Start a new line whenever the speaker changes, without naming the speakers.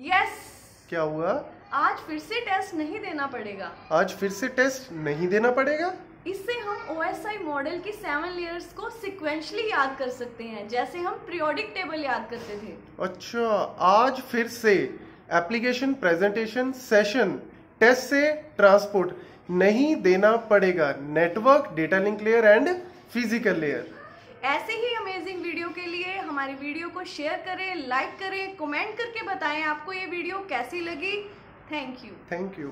Yes
क्या हुआ?
आज फिर से टेस्ट नहीं देना पड़ेगा।
आज फिर से टेस्ट नहीं देना पड़ेगा?
इससे हम ओ एस आई मॉडल की सेवन लेयर्स को सिक्वेंशली याद कर सकते हैं जैसे हम पीरियोडिक टेबल याद करते थे।
अच्छा आज फिर से एप्लीकेशन प्रेजेंटेशन सेशन टेस्ट से ट्रांसपोर्ट नहीं देना पड़ेगा। Network data link layer and physical layer
ऐसे ही अमेजिंग वीडियो हमारी वीडियो को शेयर करें लाइक करें कमेंट करके बताएँ आपको ये वीडियो कैसी लगी। Thank you
thank you